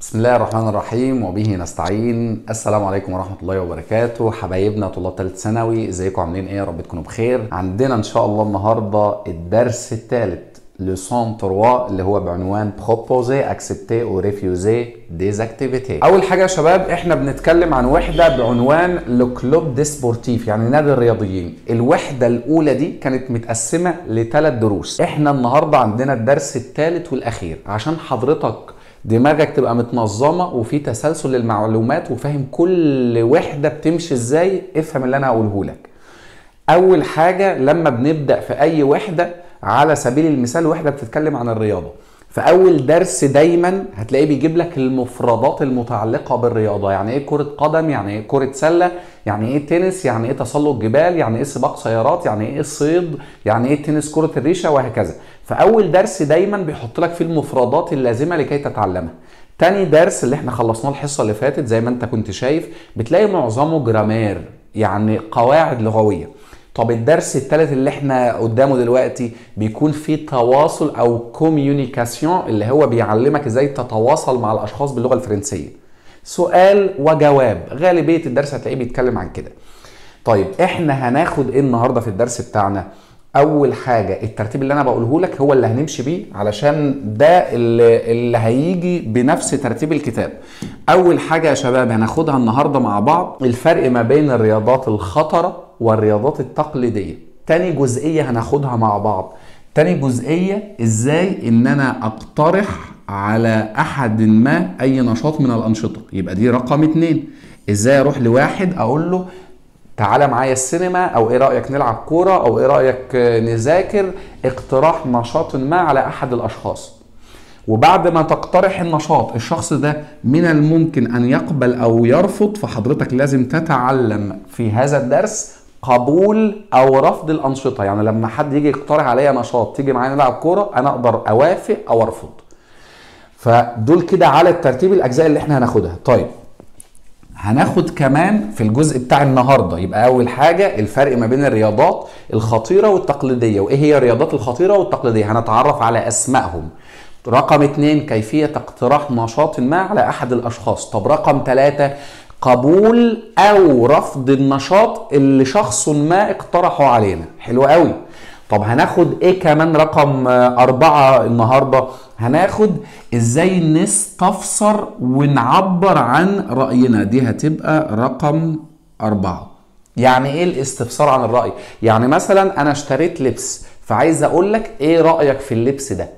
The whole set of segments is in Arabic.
بسم الله الرحمن الرحيم وبه نستعين. السلام عليكم ورحمة الله وبركاته. حبايبنا طلاب ثالث ثانوي إزيكم؟ عاملين إيه؟ يا رب تكونوا بخير. عندنا إن شاء الله النهاردة الدرس الثالث leçon 3 اللي هو بعنوان proposer accepter ou refuser des activités. أول حاجة يا شباب إحنا بنتكلم عن وحدة بعنوان le club des sportifs يعني نادي الرياضيين. الوحدة الأولى دي كانت متقسمة لثلاث دروس. إحنا النهاردة عندنا الدرس الثالث والأخير. عشان حضرتك دماغك تبقى متنظمة وفي تسلسل للمعلومات وفاهم كل وحدة بتمشي إزاي افهم اللي أنا هقوله لك. أول حاجة لما بنبدأ في أي وحدة على سبيل المثال وحدة بتتكلم عن الرياضة فاول درس دايما هتلاقيه بيجيب لك المفردات المتعلقة بالرياضة يعني إيه كرة قدم يعني إيه كرة سلة يعني إيه تنس يعني إيه تسلق جبال يعني إيه سباق سيارات يعني إيه صيد يعني إيه تنس كرة الريشة وهكذا. فاول درس دايما بيحط لك فيه المفردات اللازمة لكي تتعلمها. تاني درس اللي إحنا خلصناه الحصة اللي فاتت زي ما أنت كنت شايف بتلاقي معظمه grammaire يعني قواعد لغوية. طب الدرس الثالث اللي إحنا قدامه دلوقتي بيكون فيه تواصل أو communication اللي هو بيعلمك إزاي تتواصل مع الأشخاص باللغة الفرنسية. سؤال وجواب. غالبية الدرس هتلاقيه بيتكلم عن كده. طيب إحنا هناخد إيه النهارده في الدرس بتاعنا؟ أول حاجة الترتيب اللي أنا بقوله لك هو اللي هنمشي بيه علشان ده اللي, اللي هيجي بنفس ترتيب الكتاب. أول حاجة يا شباب هناخدها النهارده مع بعض. الفرق ما بين الرياضات الخطرة والرياضات التقليدية. تاني جزئية هناخدها مع بعض. تاني جزئية إزاي إن أنا أقترح على أحد ما أي نشاط من الأنشطة. يبقى دي رقم اتنين. إزاي أروح لواحد أقول له تعالى معايا السينما أو إيه رأيك نلعب كورة أو إيه رأيك نذاكر اقتراح نشاط ما على أحد الأشخاص. وبعد ما تقترح النشاط الشخص ده من الممكن أن يقبل أو يرفض فحضرتك لازم تتعلم في هذا الدرس قبول أو رفض الأنشطة. يعني لما حد يجي يقترح عليا نشاط تيجي معايا نلعب كورة أنا أقدر أوافق أو أرفض. فدول كده على الترتيب الأجزاء اللي إحنا هناخدها. طيب هناخد كمان في الجزء بتاع النهارده. يبقى أول حاجة الفرق ما بين الرياضات الخطيرة والتقليدية وإيه هي الرياضات الخطيرة والتقليدية؟ هنتعرف على أسمائهم. رقم اتنين كيفية اقتراح نشاط ما على أحد الأشخاص. طب رقم ثلاثة قبول أو رفض النشاط اللي شخص ما اقترحه علينا. حلو قوي طب هناخد إيه كمان رقم أربعة النهاردة؟ هناخد إزاي نستفسر ونعبر عن رأينا؟ دي هتبقى رقم أربعة. يعني إيه الاستفسار عن الرأي؟ يعني مثلا أنا اشتريت لبس فعايز أقول لك إيه رأيك في اللبس ده؟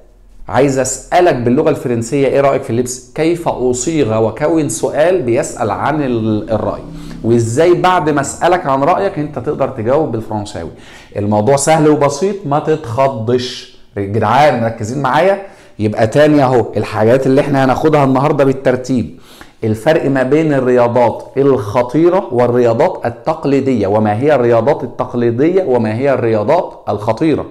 عايز أسألك باللغة الفرنسية إيه رأيك في اللبس؟ كيف أصيغ؟ وكون سؤال بيسأل عن الرأي. وازاي بعد ما اسألك عن رأيك انت تقدر تجاوب بالفرنساوي. الموضوع سهل وبسيط ما تتخضش. جدعان مركزين معايا؟ يبقى تاني اهو الحاجات اللي إحنا هناخدها النهارده بالترتيب. الفرق ما بين الرياضات الخطيرة والرياضات التقليدية وما هي الرياضات التقليدية وما هي الرياضات الخطيرة.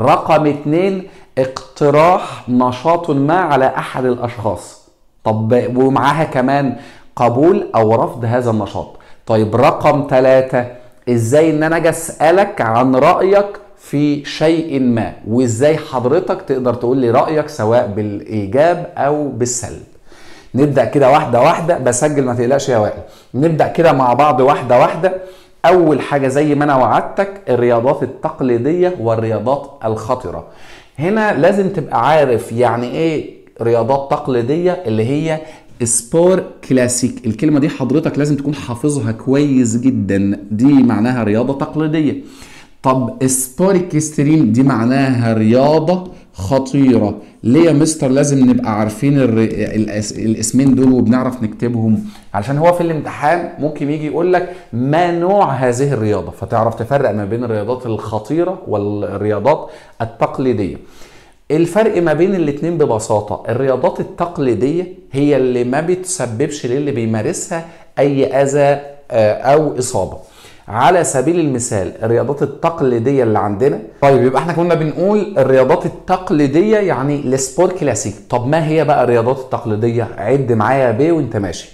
رقم اتنين اقتراح نشاط ما على أحد الأشخاص. طب ومعاها كمان قبول أو رفض هذا النشاط. طيب رقم ثلاثة إزاي إن أنا أجي أسألك عن رأيك في شيء ما؟ وإزاي حضرتك تقدر تقول لي رأيك سواء بالإيجاب أو بالسلب؟ نبدأ كده واحدة واحدة بسجل ما تقلقش يا وائل. نبدأ كده مع بعض واحدة واحدة. أول حاجة زي ما أنا وعدتك الرياضات التقليدية والرياضات الخطرة. هنا لازم تبقى عارف يعني إيه رياضات تقليدية؟ اللي هي سبور كلاسيك. الكلمة دي حضرتك لازم تكون حافظها كويس جدا. دي معناها رياضة تقليدية. طب سبور كيسترين دي معناها رياضة خطيرة. ليه يا مستر؟ لازم نبقى عارفين الاسمين دول وبنعرف نكتبهم. علشان هو في الامتحان ممكن يجي يقول لك ما نوع هذه الرياضة؟ فتعرف تفرق ما بين الرياضات الخطيرة والرياضات التقليدية. الفرق ما بين الاتنين ببساطة الرياضات التقليدية هي اللي ما بتسببش للي بيمارسها أي أذى أو إصابة. على سبيل المثال الرياضات التقليدية اللي عندنا طيب يبقى إحنا كنا بنقول الرياضات التقليدية يعني les sports classiques. طب ما هي بقى الرياضات التقليدية؟ عد معايا بيه وأنت ماشي.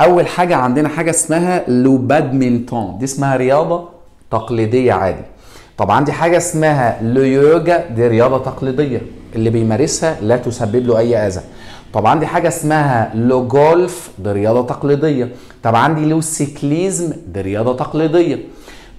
أول حاجة عندنا حاجة اسمها le badminton دي اسمها رياضة تقليدية عادي. طب عندي حاجة اسمها le yoga دي رياضة تقليدية اللي بيمارسها لا تسبب له أي آذى. طب عندي حاجة اسمها le golf دي رياضة تقليدية. طب عندي le cyclisme دي رياضة تقليدية.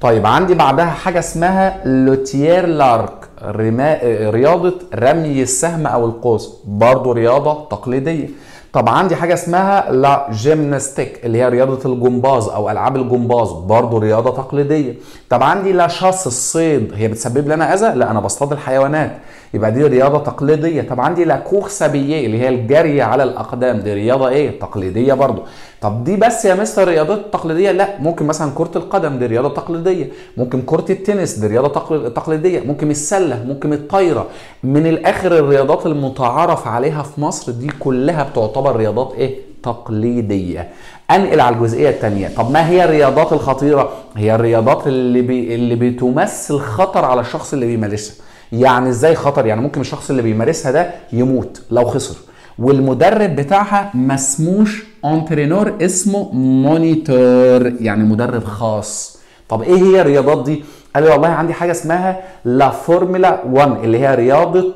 طيب عندي بعدها حاجة اسمها le tir à l'arc رما... رياضة رمي السهم أو القوس برضه رياضة تقليدية. طب عندي حاجة اسمها la gymnastique اللي هي رياضة الجمباز أو ألعاب الجمباز برضه رياضة تقليدية. طب عندي la chasse الصيد هي بتسبب لنا أذى؟ لا أنا بصطاد الحيوانات. يبقى دي رياضة تقليدية. طب عندي لا سبييه اللي هي الجري على الأقدام. دي رياضة إيه؟ تقليدية برضه طب دي بس يا مستر رياضات تقليدية؟ لا. ممكن مثلا كرة القدم دي رياضة تقليدية. ممكن كرة التنس دي رياضة تقليدية. ممكن السلة ممكن الطايرة. من الآخر الرياضات المتعارف عليها في مصر دي كلها بتعتبر رياضات إيه؟ تقليدية. أنقل على الجزئية الثانية طب ما هي الرياضات الخطيرة؟ هي الرياضات اللي بي... اللي بتمثل خطر على الشخص اللي بيمارسها. يعني إزاي خطر؟ يعني ممكن الشخص اللي بيمارسها ده يموت لو خسر. والمدرب بتاعها مسموش entraîneur اسمه moniteur يعني مدرب خاص. طب إيه هي الرياضات دي؟ قال لي والله عندي حاجة اسمها la formule 1 اللي هي رياضة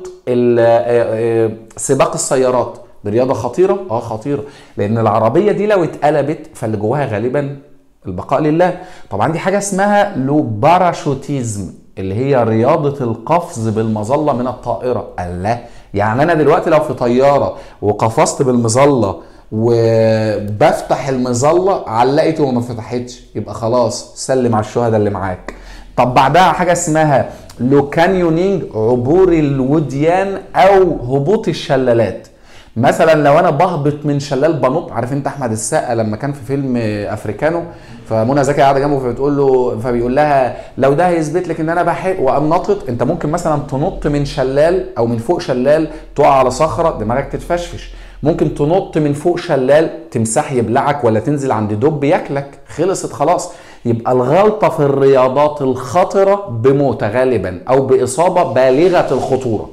سباق السيارات. دي رياضة خطيرة؟ آه خطيرة. لأن العربية دي لو اتقلبت فاللي جواها غالبا البقاء لله. طب عندي حاجة اسمها le parachutisme. اللي هي رياضة القفز بالمظلة من الطائرة. الله يعني أنا دلوقتي لو في طيارة وقفزت بالمظلة وبفتح المظلة علقت وما فتحتش يبقى خلاص سلم على الشهداء اللي معاك. طب بعدها حاجة اسمها le canyoning عبور الوديان أو هبوط الشلالات. مثلا لو أنا بهبط من شلال بنط عارف أنت أحمد السقا لما كان في فيلم أفريكانو؟ فمنى زكي قاعدة جنبه فبتقول له فبيقول لها لو ده هيثبت لك إن أنا بحق وقام نطط أنت ممكن مثلا تنط من شلال أو من فوق شلال تقع على صخرة دماغك تتفشفش. ممكن تنط من فوق شلال تمسح يبلعك ولا تنزل عند دب ياكلك. خلصت خلاص. يبقى الغلطة في الرياضات الخطرة بموت غالبا أو بإصابة بالغة الخطورة.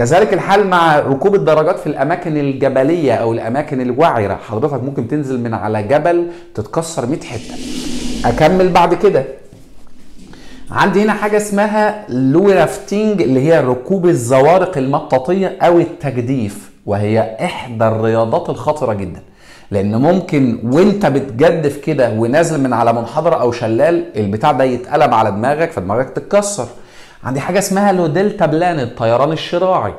كذلك الحال مع ركوب الدراجات في الأماكن الجبلية أو الأماكن الوعرة. حضرتك ممكن تنزل من على جبل تتكسر 100 حتة. أكمل بعد كده. عندي هنا حاجة اسمها le rafting اللي هي ركوب الزوارق المطاطية أو التجديف وهي إحدى الرياضات الخطرة جدا. لأن ممكن وأنت بتجدف كده ونازل من على منحدر أو شلال البتاع ده يتقلب على دماغك فدماغك تتكسر. عندي حاجة اسمها le deltaplane الطيران الشراعي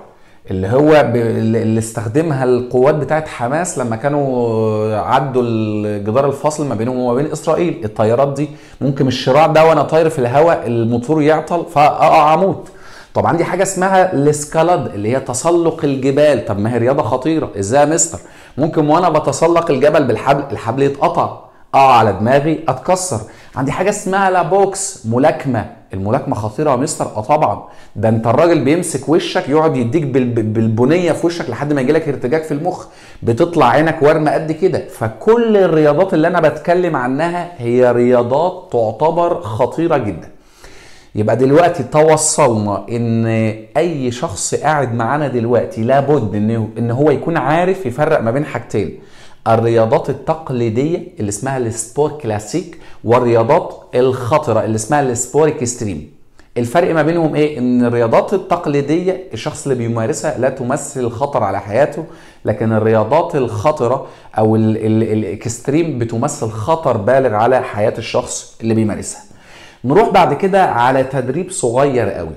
اللي هو ب... اللي استخدمها القوات بتاعت حماس لما كانوا عدوا الجدار الفاصل ما بينهم وما بين إسرائيل. الطيارات دي ممكن الشراع ده وأنا طاير في الهواء الموتور يعطل فأقع أموت. طب عندي حاجة اسمها الإسكالاد اللي هي تسلق الجبال. طب ما هي رياضة خطيرة. إزاي يا مستر؟ ممكن وأنا بتسلق الجبل بالحبل الحبل يتقطع أقع على دماغي أتكسر. عندي حاجة اسمها لا بوكس ملاكمة. الملاكمة خطيرة يا مستر؟ آه طبعا. ده أنت الراجل بيمسك وشك يقعد يديك بالبنية في وشك لحد ما يجيلك ارتجاج في المخ. بتطلع عينك ورمه قد كده. فكل الرياضات اللي أنا بتكلم عنها هي رياضات تعتبر خطيرة جدا. يبقى دلوقتي توصلنا إن أي شخص قاعد معانا دلوقتي لابد إن هو يكون عارف يفرق ما بين حاجتين. الرياضات التقليدية اللي اسمها les sports classiques والرياضات الخطرة اللي اسمها les sports extrêmes. الفرق ما بينهم إيه؟ إن الرياضات التقليدية الشخص اللي بيمارسها لا تمثل خطر على حياته لكن الرياضات الخطرة أو ال extrêmes بتمثل خطر بالغ على حياة الشخص اللي بيمارسها. نروح بعد كده على تدريب صغير قوي.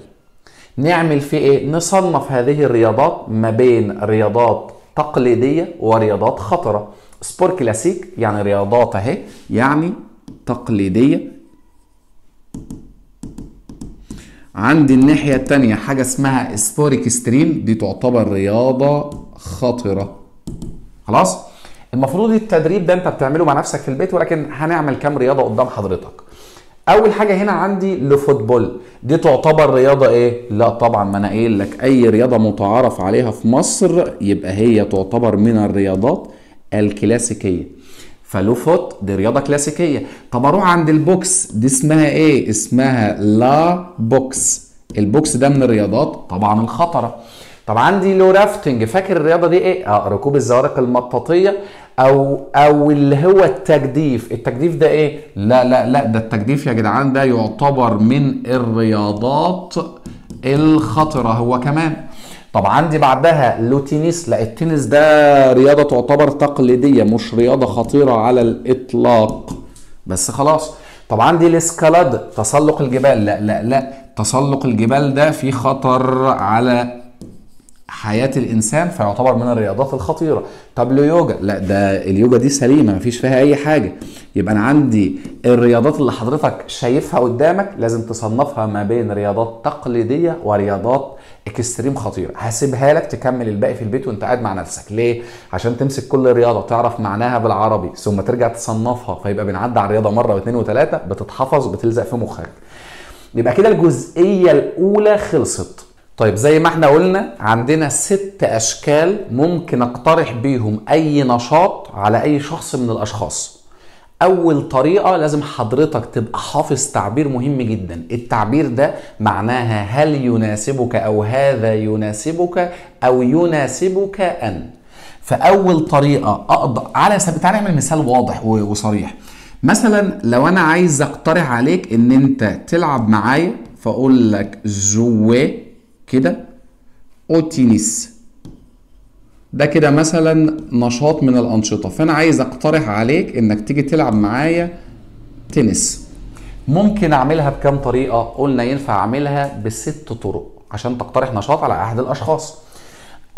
نعمل فيه إيه؟ نصنف هذه الرياضات ما بين رياضات تقليدية ورياضات خطرة. sport classique يعني رياضات اهي يعني تقليدية. عندي الناحية الثانية حاجة اسمها sport extrême دي تعتبر رياضة خطرة. خلاص؟ المفروض التدريب ده انت بتعمله مع نفسك في البيت ولكن هنعمل كام رياضة قدام حضرتك. أول حاجة هنا عندي le football. دي تعتبر رياضة إيه؟ لا طبعا ما أنا قايل لك أي رياضة متعارف عليها في مصر يبقى هي تعتبر من الرياضات الكلاسيكية. ف le foot دي رياضة كلاسيكية. طب أروح عند ال boxe. دي اسمها إيه؟ اسمها la boxe. ال boxe ده من الرياضات طبعا الخطرة. طب عندي le rafting فاكر الرياضة دي إيه؟ آه ركوب الزوارق المطاطية أو أو اللي هو التجديف. التجديف ده إيه؟ لا لا لا ده التجديف يا جدعان ده يعتبر من الرياضات الخطرة هو كمان. طب عندي بعدها لو تنس. لا التنس ده رياضة تعتبر تقليدية مش رياضة خطيرة على الإطلاق. بس خلاص. طب عندي الاسكالاد تسلق الجبال. لا لا لا تسلق الجبال ده في خطر على حياة الإنسان فيعتبر من الرياضات الخطيرة. طب اليوجا لا ده اليوجا دي سليمة مفيش فيها أي حاجة. يبقى أنا عندي الرياضات اللي حضرتك شايفها قدامك لازم تصنفها ما بين رياضات تقليدية ورياضات اكستريم خطيرة. هسيبها لك تكمل الباقي في البيت وأنت قاعد مع نفسك. ليه؟ عشان تمسك كل رياضة تعرف معناها بالعربي. ثم ترجع تصنفها فيبقى بنعدي على الرياضة مرة واثنين وثلاثة بتتحفظ بتلزق في مخك. يبقى كده الجزئية الأولى خلصت. طيب زي ما إحنا قلنا عندنا ست أشكال ممكن أقترح بيهم أي نشاط على أي شخص من الأشخاص. أول طريقة لازم حضرتك تبقى حافظ تعبير مهم جدا. التعبير ده معناها هل يناسبك أو هذا يناسبك أو يناسبك أن. فأول طريقة أقدر على سبيل تعالى نعمل مثال واضح وصريح. مثلا لو أنا عايز أقترح عليك إن أنت تلعب معايا فأقول لك جوي كده. أوتينيس. ده كده مثلا نشاط من الأنشطة. فأنا عايز أقترح عليك إنك تيجي تلعب معايا تنس. ممكن أعملها بكام طريقة؟ قلنا ينفع أعملها بست طرق عشان تقترح نشاط على أحد الأشخاص.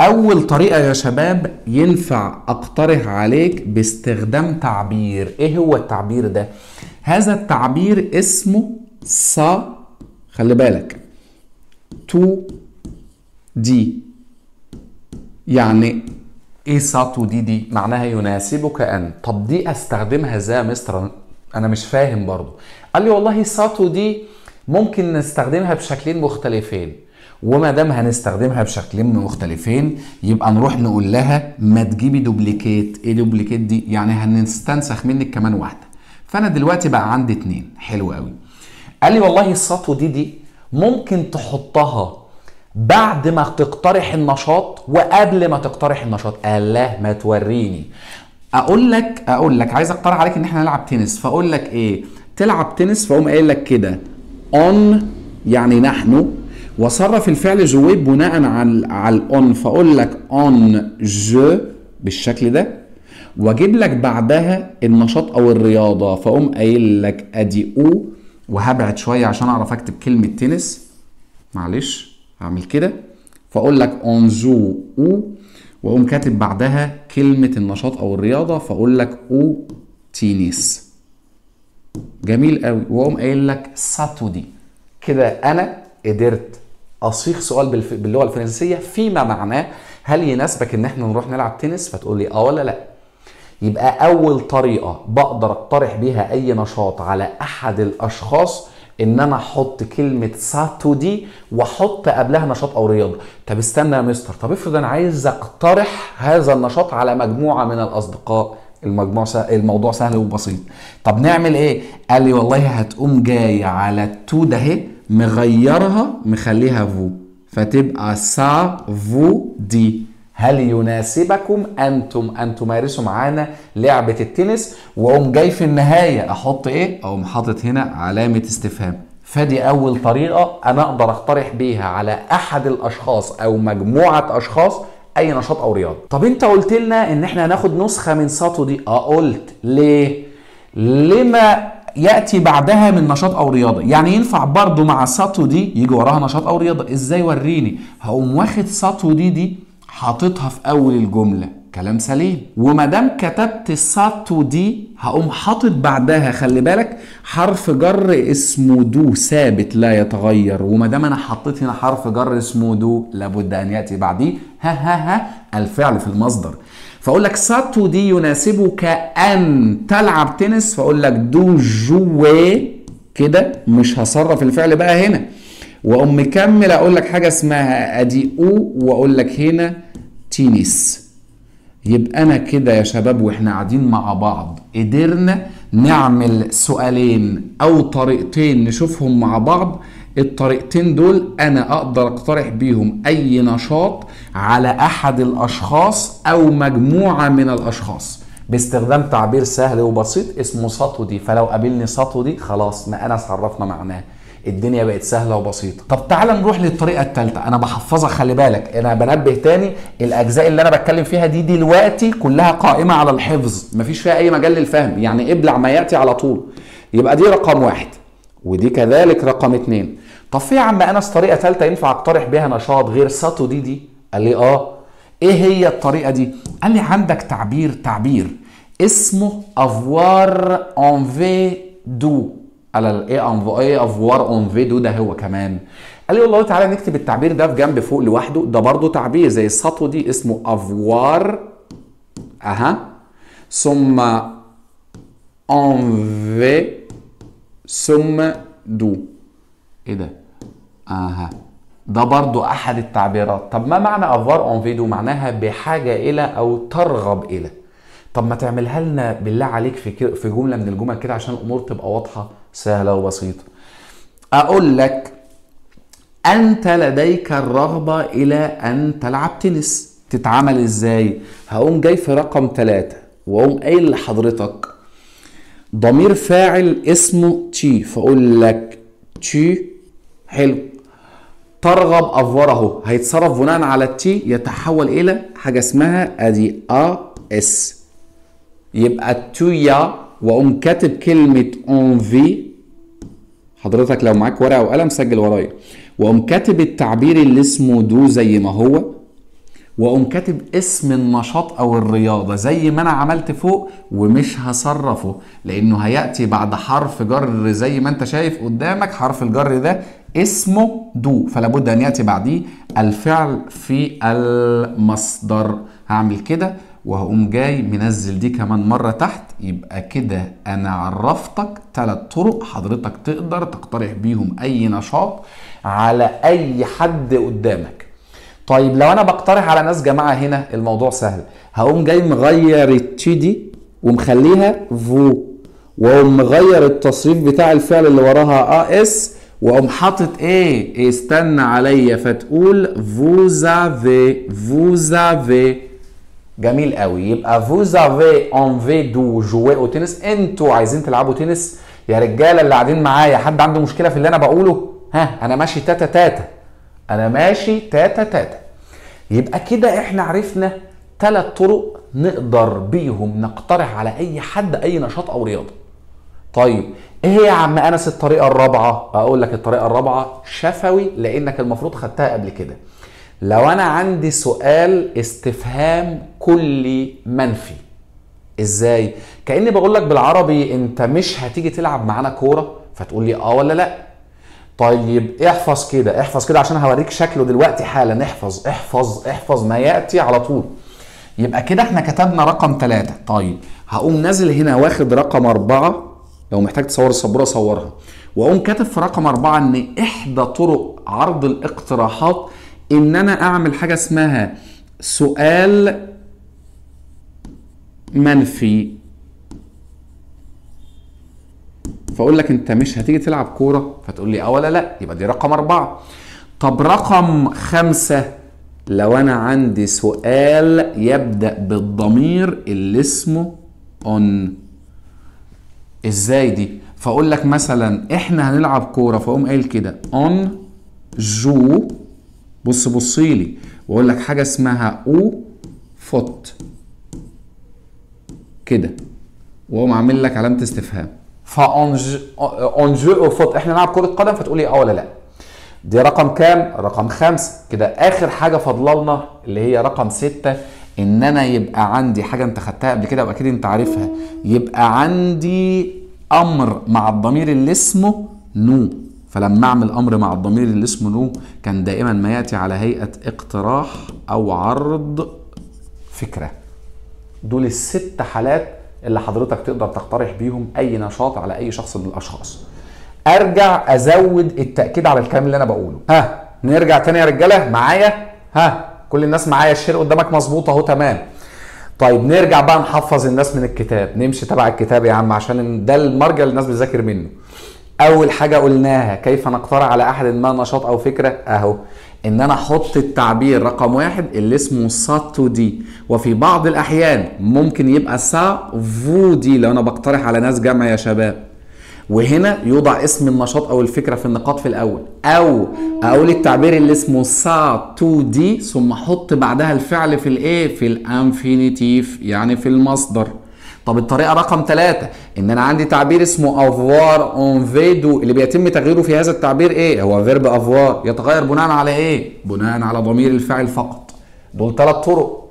أول طريقة يا شباب ينفع أقترح عليك باستخدام تعبير. إيه هو التعبير ده؟ هذا التعبير اسمه سا خلي بالك. te dit. يعني إيه ça te dit دي معناها يناسبك أن طب دي استخدمها إزاي يا مستر. أنا مش فاهم برضو. قال لي والله ça te dit ممكن نستخدمها بشكلين مختلفين. وما دام هنستخدمها بشكلين مختلفين يبقى نروح نقول لها ما تجيبي duplicate. إيه duplicate دي يعني هنستنسخ منك كمان واحدة. فأنا دلوقتي بقى عندي اتنين. حلو قوي قال لي والله ال ça te dit دي ممكن تحطها بعد ما تقترح النشاط وقبل ما تقترح النشاط. الله ما توريني. أقول لك أقول لك عايز أقترح عليك إن إحنا نلعب تنس. فأقول لك إيه؟ تلعب تنس فأقوم قايل لك كده. on يعني نحن. وصرف الفعل jouer بناء على على ال on فأقول لك on joue بالشكل ده. وأجيب لك بعدها النشاط أو الرياضة. فأقوم قايل لك أدي أو وهبعد شوية عشان أعرف أكتب كلمة تنس. معلش هعمل كده. فأقول لك اونجو أو وأقوم كاتب بعدها كلمة النشاط أو الرياضة فأقول لك أو تينيس جميل قوي وأقوم قايل لك ساتودي. كده أنا قدرت أصيغ سؤال. باللغة الفرنسية فيما معناه. هل يناسبك إن إحنا نروح نلعب تنس؟ فتقول لي آه ولا لأ. يبقى أول طريقة بقدر أقترح بيها أي نشاط على أحد الأشخاص إن أنا أحط كلمة ساتو دي وأحط قبلها نشاط أو رياضة. طب استنى يا مستر طب افرض أنا عايز أقترح هذا النشاط على مجموعة من الأصدقاء. المجموع سهل الموضوع سهل وبسيط. طب نعمل إيه؟ قال لي والله هتقوم جاي على ال te ده أهي مغيرها مخليها vous فتبقى ça vous dit. هل يناسبكم أنتم أن تمارسوا معانا لعبة التنس؟ وأقوم جاي في النهاية أحط إيه؟ أقوم حاطط هنا علامة استفهام. فدي أول طريقة أنا أقدر أقترح بيها على أحد الأشخاص أو مجموعة أشخاص أي نشاط أو رياضة. طب أنت قلت لنا إن إحنا هناخد نسخة من ça te dit. آه قلت. ليه؟ لما يأتي بعدها من نشاط أو رياضة. يعني ينفع برضو مع ça te dit يجي وراها نشاط أو رياضة؟ إزاي وريني؟ هقوم واخد ça te dit دي حاططها في أول الجملة. كلام سليم. وما دام كتبت ça te dit هقوم حاطط بعدها خلي بالك حرف جر اسمه de ثابت لا يتغير. وما دام أنا حطيت هنا حرف جر اسمه de لابد أن يأتي بعديه ها ها ها الفعل في المصدر. فأقول لك ça te dit يناسبك ان تلعب تنس. فأقول لك de jouer كده مش هصرف الفعل بقى هنا. واقوم مكمل أقول لك حاجة اسمها ادي au وأقول لك هنا تينيس. يبقى أنا كده يا شباب وإحنا قاعدين مع بعض. قدرنا نعمل سؤالين أو طريقتين نشوفهم مع بعض. الطريقتين دول أنا أقدر أقترح بيهم أي نشاط على أحد الأشخاص أو مجموعة من الأشخاص. باستخدام تعبير سهل وبسيط اسمه سطو دي فلو قابلني سطو دي خلاص ما أنا عرفنا معناه. الدنيا بقت سهلة وبسيطة. طب تعال نروح للطريقة الثالثه أنا بحفظها خلي بالك. أنا بنبه تاني. الأجزاء اللي أنا بتكلم فيها دي دلوقتي كلها قائمة على الحفظ. مفيش فيها أي مجال للفهم. يعني ابلع ما يأتي على طول. يبقى دي رقم واحد. ودي كذلك رقم اتنين. طب في يا عم أنس طريقة ثالثه ينفع أقترح بيها نشاط غير ça te dit دي؟ قال لي آه. إيه هي الطريقة دي؟ قال لي عندك تعبير تعبير. اسمه avoir envie de. على الايه إيه avoir envie de ده هو كمان. قال لي والله تعالى نكتب التعبير ده في جنب فوق لوحده. ده برضه تعبير زي ال ça te dit اسمه avoir أها. ثم envie ثم de إيه ده؟ أها. ده برضو أحد التعبيرات. طب ما معنى avoir envie de معناها بحاجة إلى أو ترغب إلى. طب ما تعملها لنا بالله عليك في في جملة من الجمل كده عشان الأمور تبقى واضحة. سهله وبسيطه أقول لك أنت لديك الرغبة إلى أن تلعب تنس. تتعمل إزاي؟ هقوم جاي في رقم ثلاثة وأقوم قايل لحضرتك ضمير فاعل اسمه tu فاقول لك tu حلو. ترغب avoir. هيتصرف بناء على ال tu يتحول إلى حاجة اسمها أدي a s. يبقى tu as واقوم كاتب كلمة envie حضرتك لو معاك ورقة وقلم سجل ورايا. واقوم كاتب التعبير اللي اسمه de زي ما هو. واقوم كاتب اسم النشاط أو الرياضة زي ما أنا عملت فوق ومش هصرفه لأنه هيأتي بعد حرف جر زي ما أنت شايف قدامك. حرف الجر ده اسمه دو فلا بد أن يأتي بعديه الفعل في المصدر. هعمل كده. وهقوم جاي منزل دي كمان مرة تحت يبقى كده أنا عرفتك ثلاث طرق حضرتك تقدر تقترح بيهم أي نشاط على أي حد قدامك. طيب لو أنا بقترح على ناس جماعة هنا الموضوع سهل. هقوم جاي مغير ال tu دي ومخليها vous وأقوم مغير التصريف بتاع الفعل اللي وراها a s وأقوم حاطط إيه استنى عليا فتقول vous avez vous avez جميل قوي. يبقى vous avez envie de jouer au tennis أنتوا عايزين تلعبوا تنس؟ يا رجالة اللي قاعدين معايا حد عنده مشكلة في اللي أنا بقوله؟ ها أنا ماشي تاتا تاتا. أنا ماشي تاتا تاتا. يبقى كده إحنا عرفنا ثلاث طرق نقدر بيهم نقترح على أي حد أي نشاط أو رياضة. طيب إيه يا عم أنس الطريقة الرابعة؟ أقول لك الطريقة الرابعة شفوي لأنك المفروض خدتها قبل كده. لو أنا عندي سؤال استفهام كلي منفي. إزاي؟ كأني بقول لك بالعربي أنت مش هتيجي تلعب معانا كورة فتقول لي آه ولا لأ. طيب احفظ كده احفظ كده عشان هوريك شكله دلوقتي حالا. احفظ احفظ احفظ ما يأتي على طول. يبقى كده إحنا كتبنا رقم ثلاثة طيب هقوم نازل هنا واخد رقم أربعة. لو محتاج تصور السبورة صورها. وأقوم كاتب في رقم أربعة إن إحدى طرق عرض الاقتراحات إن أنا أعمل حاجة اسمها سؤال منفي. فأقول لك أنت مش هتيجي تلعب كورة فتقول لي آه ولا لأ يبقى دي رقم أربعة. طب رقم خمسة لو أنا عندي سؤال يبدأ بالضمير اللي اسمه on إزاي دي؟ فأقول لك مثلا إحنا هنلعب كورة فأقوم قايل كده on joue بص بصي لي واقول لك حاجة اسمها au foot. كده. واقوم عامل لك علامة استفهام. ف on joue au foot. إحنا نلعب كرة قدم فتقولي آه ولا لا. دي رقم كام؟ رقم خمسة كده آخر حاجة فاضلالنا اللي هي رقم ستة. إن أنا يبقى عندي حاجة أنت خدتها قبل كده وأكيد أنت عارفها. يبقى عندي أمر مع الضمير اللي اسمه nous. فلما أعمل أمر مع الضمير اللي اسمه nous كان دائما ما يأتي على هيئة اقتراح أو عرض فكرة. دول الست حالات اللي حضرتك تقدر تقترح بيهم أي نشاط على أي شخص من الأشخاص. أرجع أزود التأكيد على الكلام اللي أنا بقوله. ها نرجع تاني يا رجالة. معايا؟ ها كل الناس معايا؟ ال share قدامك مظبوط أهو تمام. طيب نرجع بقى نحفظ الناس من الكتاب. نمشي تبع الكتاب يا عم عشان ده المرجع اللي الناس بتذاكر منه. أول حاجة قلناها كيف نقترح على أحد ما نشاط أو فكرة؟ أهو إن أنا أحط التعبير رقم واحد اللي اسمه ça te dit. وفي بعض الأحيان ممكن يبقى ça vous dit لو أنا بقترح على ناس جمع يا شباب. وهنا يوضع اسم النشاط أو الفكرة في النقاط في الأول. أو أقول التعبير اللي اسمه ça te dit ثم أحط بعدها الفعل في الإيه؟ في ال infinitif يعني في المصدر. طب الطريقة رقم ثلاثة إن أنا عندي تعبير اسمه avoir envie de اللي بيتم تغييره في هذا التعبير إيه؟ هو verbe avoir يتغير بناء على إيه؟ بناء على ضمير الفاعل فقط. دول ثلاث طرق.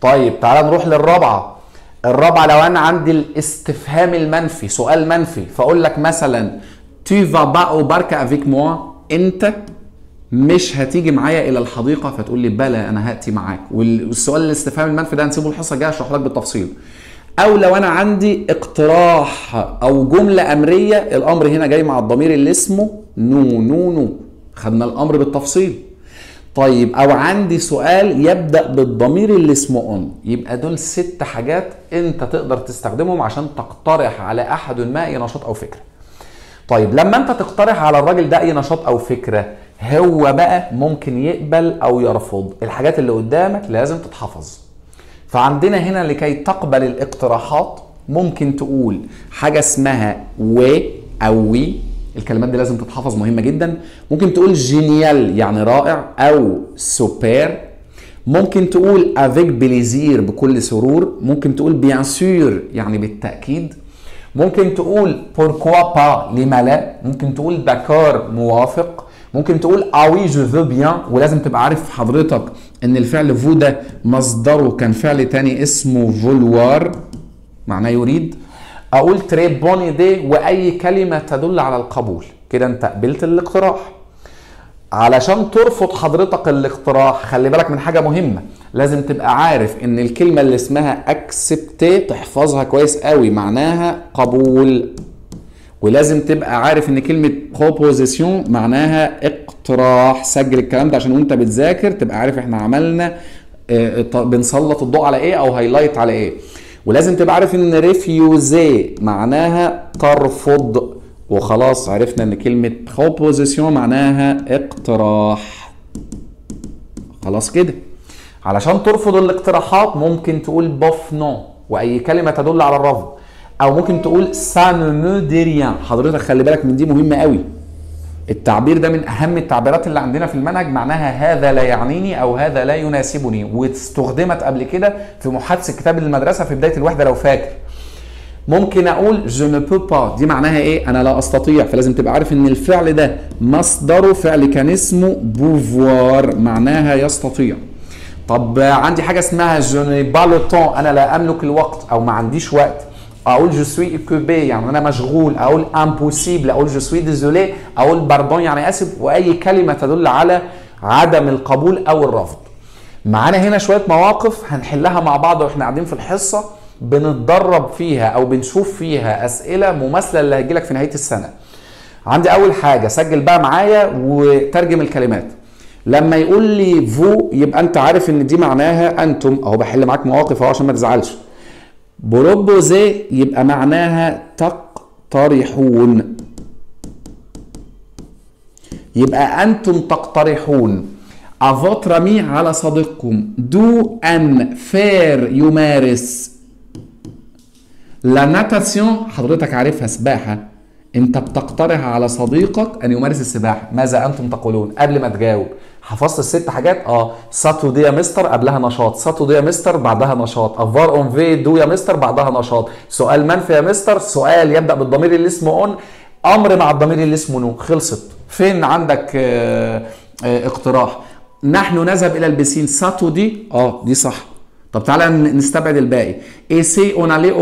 طيب تعال نروح للرابعة. الرابعة لو أنا عندي الاستفهام المنفي سؤال منفي فأقول لك مثلا tu vas pas au parc avec moi أنت مش هتيجي معايا إلى الحديقة؟ فتقول لي بلى أنا هأتي معاك. والسؤال الاستفهام المنفي ده هنسيبه الحصة الجاية اشرح لك بالتفصيل. أو لو أنا عندي اقتراح أو جملة أمرية الأمر هنا جاي مع الضمير اللي اسمه نو نو نو. خدنا الأمر بالتفصيل. طيب أو عندي سؤال يبدأ بالضمير اللي اسمه on يبقى دول ست حاجات أنت تقدر تستخدمهم عشان تقترح على أحد ما أي نشاط أو فكرة. طيب لما أنت تقترح على الراجل ده أي نشاط أو فكرة هو بقى ممكن يقبل أو يرفض. الحاجات اللي قدامك لازم تتحفظ. فعندنا هنا لكي تقبل الاقتراحات ممكن تقول حاجة اسمها و أو وي الكلمات دي لازم تتحفظ مهمة جدا. ممكن تقول génial يعني رائع أو سوبر ممكن تقول avec plaisir بكل سرور. ممكن تقول bien sûr يعني بالتأكيد. ممكن تقول pourquoi pas لما لا. ممكن تقول d'accord موافق. ممكن تقول oui je veux bien ولازم تبقى عارف حضرتك إن الفعل veux ده مصدره كان فعل تاني اسمه vouloir. معناه يريد. أقول très bonne idée وأي كلمة تدل على القبول. كده أنت قبلت الاقتراح. علشان ترفض حضرتك الاقتراح خلي بالك من حاجة مهمة. لازم تبقى عارف إن الكلمة اللي اسمها accepter تحفظها كويس قوي. معناها قبول. ولازم تبقى عارف إن كلمة proposition معناها اقتراح سجل الكلام ده عشان وأنت بتذاكر تبقى عارف إحنا عملنا آه بنسلط الضوء على إيه أو highlight على إيه. ولازم تبقى عارف إن refuser معناها ترفض. وخلاص عرفنا إن كلمة proposition معناها اقتراح. خلاص كده. علشان ترفض الاقتراحات ممكن تقول bof non وأي كلمة تدل على الرفض. أو ممكن تقول ne dit rien. حضرتك خلي بالك من دي مهمة قوي. التعبير ده من أهم التعبيرات اللي عندنا في المنهج معناها هذا لا يعنيني أو هذا لا يناسبني. واستخدمت قبل كده في محادثة كتاب المدرسة في بداية الوحدة لو فاكر. ممكن أقول je ne peux دي معناها إيه؟ أنا لا أستطيع. فلازم تبقى عارف إن الفعل ده مصدره فعل كان اسمه pouvoir. معناها يستطيع. طب عندي حاجة اسمها j'ai pas le temps. أنا لا أملك الوقت أو ما عنديش وقت. أقول je suis occupé يعني أنا مشغول. أقول impossible أقول je suis désolé أقول pardon يعني آسف. وأي كلمة تدل على عدم القبول أو الرفض. معانا هنا شوية مواقف هنحلها مع بعض وإحنا قاعدين في الحصة. بنتدرب فيها أو بنشوف فيها أسئلة مماثلة اللي هتجيلك في نهاية السنة. عندي أول حاجة سجل بقى معايا وترجم الكلمات. لما يقول لي فو يبقى أنت عارف إن دي معناها أنتم. أهو بحل معاك مواقف أهو عشان ما تزعلش. بروبوزي يبقى معناها تقترحون. يبقى أنتم تقترحون. à votre ami على صديقكم. d'en faire يمارس. la natation حضرتك عارفها سباحة. أنت بتقترح على صديقك أن يمارس السباحة. ماذا أنتم تقولون؟ قبل ما تجاوب. حفظت الست حاجات؟ آه. ça te dit يا مستر قبلها نشاط. ça te dit يا مستر بعدها نشاط. avoir envie de يا مستر بعدها نشاط. سؤال منفي يا مستر سؤال يبدأ بالضمير اللي اسمه on. أمر مع الضمير اللي اسمه nous. خلصت. فين عندك آه آه اقتراح؟ نحن نذهب إلى ال piscine. ça te dit؟ آه دي صح. طب تعالى نستبعد الباقي. et si on allait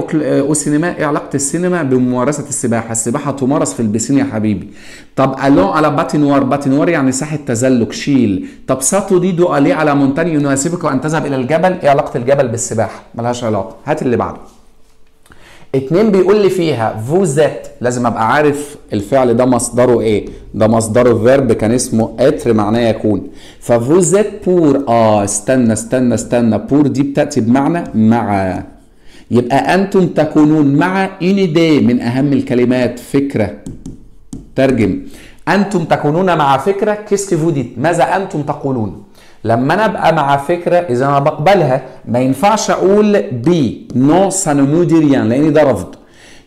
au cinéma إيه علاقه السينما بممارسه السباحة. السباحة تمارس في ال piscine يا حبيبي. طب allons à la patinoire patinoire يعني ساحة تزلج شيل. طب ça te dit d'aller à la montagne يناسبك ان تذهب إلى الجبل؟ إيه علاقة الجبل بالسباحة؟ ملهاش علاقة. هات اللي بعده. اتنين بيقول لي فيها vous êtes لازم أبقى عارف الفعل ده مصدره إيه. ده مصدره verbe كان اسمه être معناه يكون. ف vous êtes pour آه استنى استنى استنى. pour دي بتأتي بمعنى مع. يبقى أنتم تكونون مع idée من أهم الكلمات فكرة. ترجم. أنتم تكونون مع فكرة qu'est-ce que vous dites ماذا أنتم تقولون؟ لما أنا أبقى مع فكرة إذا أنا بقبلها ما ينفعش أقول ben non ça ne dit rien لأن ده رفض.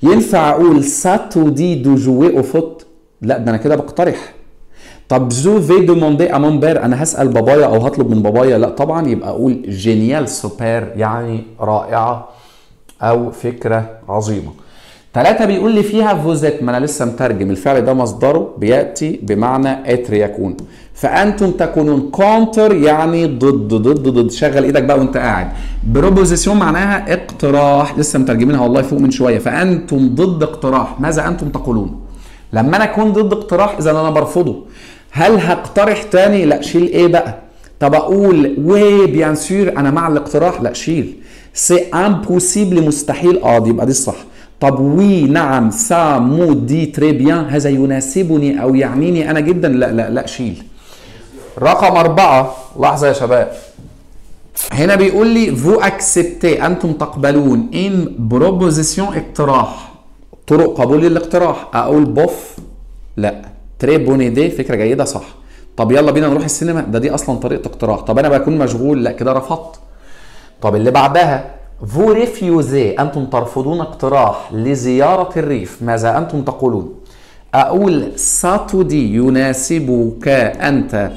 ينفع أقول ça te dit de jouer au foot؟ لا ده أنا كده بقترح. طب je vais demander à mon père أنا هسأل بابايا أو هطلب من بابايا؟ لا طبعا يبقى أقول génial super يعني رائعة أو فكرة عظيمة. ثلاثة بيقول لي فيها vous êtes ما أنا لسه مترجم الفعل ده مصدره بيأتي بمعنى être يكون. فأنتم تكونون contre يعني ضد ضد ضد شغل إيدك بقى وأنت قاعد. proposition معناها اقتراح. لسه مترجمينها والله فوق من شوية. فأنتم ضد اقتراح. ماذا أنتم تقولون؟ لما أنا أكون ضد اقتراح إذا أنا برفضه. هل هقترح تاني؟ لا. شيل إيه بقى. طب أقول oui bien sûr أنا مع الاقتراح؟ لا. شيل. c'est impossible مستحيل. آه دي يبقى دي الصح. طب oui نعم. ça me dit très bien. هذا يناسبني أو يعنيني أنا جدا؟ لا لا لا. شيل. رقم أربعة. لحظة يا شباب. هنا بيقول لي vous acceptez أنتم تقبلون. une proposition اقتراح. طرق قبول الاقتراح أقول bof؟ لا. très bonne idée فكرة جيدة صح. طب يلا بينا نروح السينما. ده دي أصلا طريقة اقتراح. طب أنا بكون مشغول. لا كده رفضت. طب اللي بعدها؟ vous refusez أنتم ترفضون اقتراح لزيارة الريف. ماذا أنتم تقولون؟ أقول ça te dit يناسبك أنت.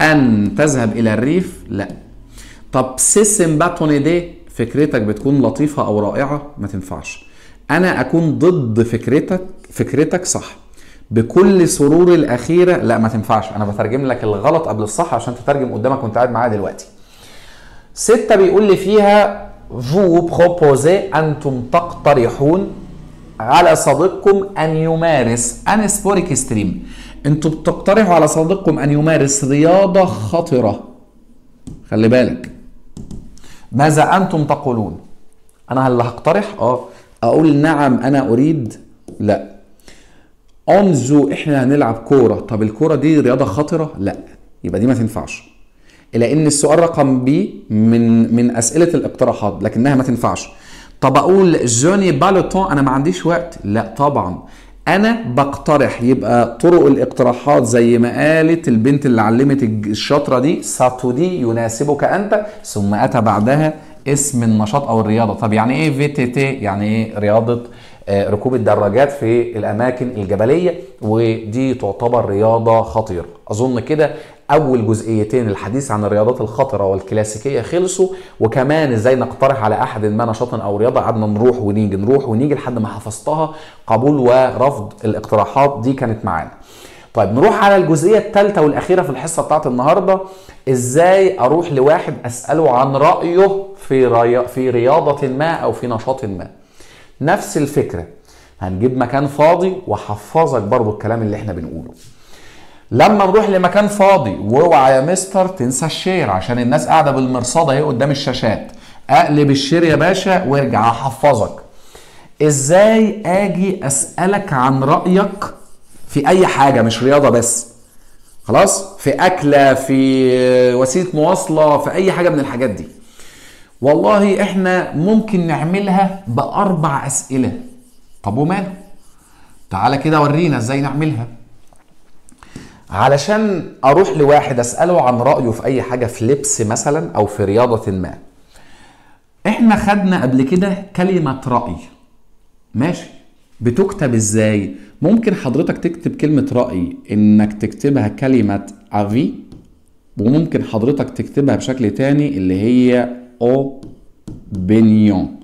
أن تذهب إلى الريف؟ لا. طب c'est sympa ton idée فكرتك بتكون لطيفة أو رائعة؟ ما تنفعش. أنا أكون ضد فكرتك فكرتك صح. بكل سرور الأخيرة لا ما تنفعش. أنا بترجم لك الغلط قبل الصح عشان تترجم قدامك وأنت قاعد معايا دلوقتي. ستة بيقول لي فيها vous proposez أنتم تقترحون على صديقكم أن يمارس. un sport extrême أنتوا بتقترحوا على صديقكم أن يمارس رياضة خطرة. خلي بالك. ماذا أنتم تقولون؟ أنا اللي هقترح؟ آه. أقول نعم أنا أريد. لا. on joue إحنا هنلعب كورة. طب الكورة دي رياضة خطرة؟ لا. يبقى دي ما تنفعش. الا إن السؤال رقم B من من أسئلة الاقتراحات لكنها ما تنفعش. طب أقول je n'ai pas le temps أنا ما عنديش وقت؟ لا طبعا. أنا بقترح يبقى طرق الاقتراحات زي ما قالت البنت اللي علمت الشاطرة دي ça te dit يناسبك أنت ثم أتى بعدها اسم النشاط أو الرياضة. طب يعني إيه VTT يعني إيه رياضة؟ آه، ركوب الدراجات في الأماكن الجبلية ودي تعتبر رياضة خطيرة. أظن كده أول جزئيتين الحديث عن الرياضات الخطرة والكلاسيكية خلصوا وكمان إزاي نقترح على أحد ما نشاط أو رياضة قعدنا نروح ونيجي نروح ونيجي لحد ما حفظتها قبول ورفض الاقتراحات دي كانت معانا. طيب نروح على الجزئية الثالثه والأخيرة في الحصة بتاعت النهارده. إزاي أروح لواحد أسأله عن رأيه في ري... في رياضة ما أو في نشاط ما؟ نفس الفكرة. هنجيب مكان فاضي وحفظك برضو الكلام اللي إحنا بنقوله. لما نروح لمكان فاضي واوعى يا مستر تنسى الشير عشان الناس قاعدة بالمرصاد اهي قدام الشاشات. اقلب الشير يا باشا وارجع احفظك. إزاي آجي أسألك عن رأيك في أي حاجة مش رياضة بس. خلاص؟ في أكلة في وسيلة مواصلة في أي حاجة من الحاجات دي. والله إحنا ممكن نعملها بأربع أسئلة. طب وماله؟ تعالى كده ورينا إزاي نعملها. علشان أروح لواحد أسأله عن رأيه في أي حاجة في لبس مثلا أو في رياضة ما. إحنا خدنا قبل كده كلمة رأي. ماشي. بتكتب إزاي؟ ممكن حضرتك تكتب كلمة رأي إنك تكتبها كلمة أفي وممكن حضرتك تكتبها بشكل تاني اللي هي اوبينيون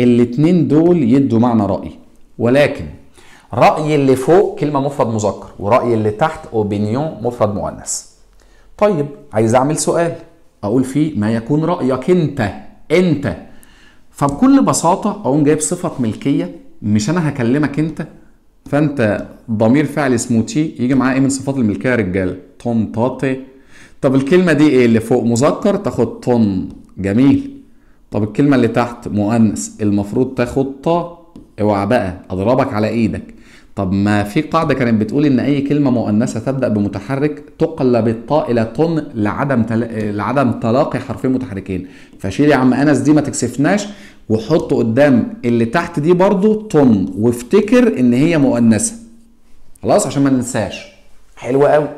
الاتنين دول يدوا معنى رأي. ولكن رأي اللي فوق كلمة مفرد مذكر ورأي اللي تحت اوبينيون مفرد مؤنث. طيب عايز أعمل سؤال. أقول فيه ما يكون رأيك أنت أنت. فبكل بساطة أقوم جايب صفة ملكية مش أنا هكلمك أنت. فأنت ضمير فعل اسمه تي يجي معاه إيه من صفات الملكية رجال؟ طن طاطي. طب الكلمة دي إيه؟ اللي فوق مذكر تاخد طن. جميل. طب الكلمة اللي تحت مؤنث المفروض تاخد طا. اوعى بقى أضربك على إيدك. طب ما في قاعدة كانت بتقول إن أي كلمة مؤنثة تبدأ بمتحرك تقلب الطاء إلى طن لعدم تل... لعدم تلاقي حرفين متحركين. فشيل يا عم أنس دي ما تكسفناش وحط قدام اللي تحت دي برضو طن وافتكر إن هي مؤنثة. خلاص عشان ما ننساش. حلو قوي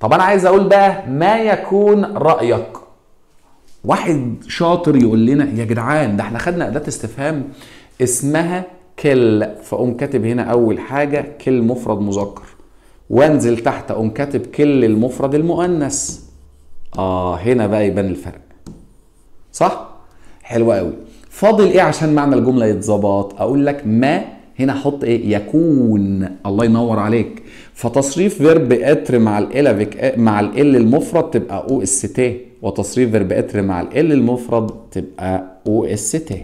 طب أنا عايز أقول بقى ما يكون رأيك؟ واحد شاطر يقول لنا يا جدعان ده إحنا خدنا أداة استفهام اسمها quel فأقوم كاتب هنا أول حاجة quel مفرد مذكر. وانزل تحت أقوم كاتب quelle المفرد المؤنث. آه هنا بقى يبان الفرق. صح؟ حلو قوي فاضل إيه عشان معنى الجملة يتظبط؟ أقول لك ما هنا أحط إيه؟ يكون. الله ينور عليك. فتصريف verbe être مع ال مع ال المفرد تبقى E S T وتصريف verbe être مع ال المفرد تبقى E S T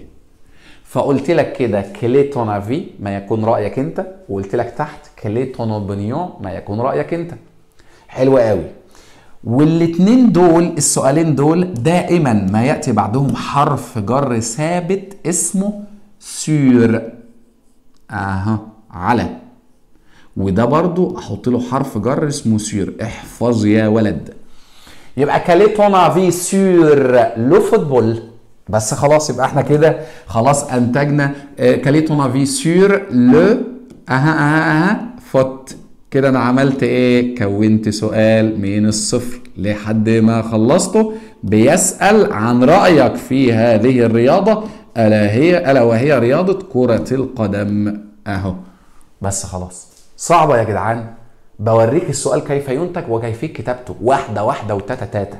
فقلت لك كده quel est ton avis ما يكون رأيك أنت وقلت لك تحت quelle est ton opinion ما يكون رأيك أنت. حلو قوي. والاتنين دول السؤالين دول دائما ما يأتي بعدهم حرف جر ثابت اسمه sur أها على. وده برضو أحط له حرف جر اسمه sur احفظ يا ولد. يبقى quel est ton avis sur le football. بس خلاص يبقى إحنا كده خلاص انتجنا quel est ton avis sur le أها أها أها foot. كده أنا عملت إيه؟ كونت سؤال من الصفر لحد ما خلصته. بيسأل عن رأيك في هذه الرياضة. ألا هي ألا وهي رياضة كرة القدم. أهو. بس خلاص. صعبة يا جدعان. بوريك السؤال كيف ينتج وكيفية كتابته. واحدة واحدة وتاتا تاتا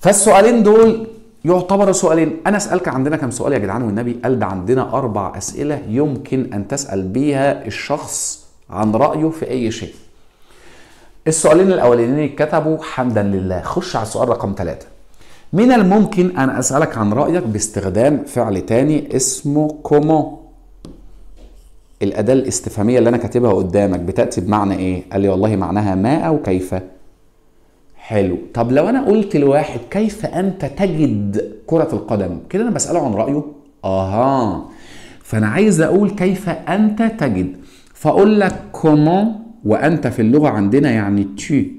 فالسؤالين دول يعتبروا سؤالين. أنا أسألك عندنا كم سؤال يا جدعان؟ والنبي قال ده عندنا أربع أسئلة يمكن أن تسأل بيها الشخص عن رأيه في أي شيء. السؤالين الأولانيين اتكتبوا حمدا لله. خش على السؤال رقم ثلاثة من الممكن أن أسألك عن رأيك باستخدام فعل تاني اسمه كومون الأداة الاستفهامية اللي أنا كاتبها قدامك بتأتي بمعنى إيه؟ قال لي والله معناها ما أو كيف؟ حلو. طب لو أنا قلت لواحد كيف أنت تجد كرة القدم؟ كده أنا بسأله عن رأيه. أها. فأنا عايز أقول كيف أنت تجد. فأقول لك comment وأنت في اللغة عندنا يعني tu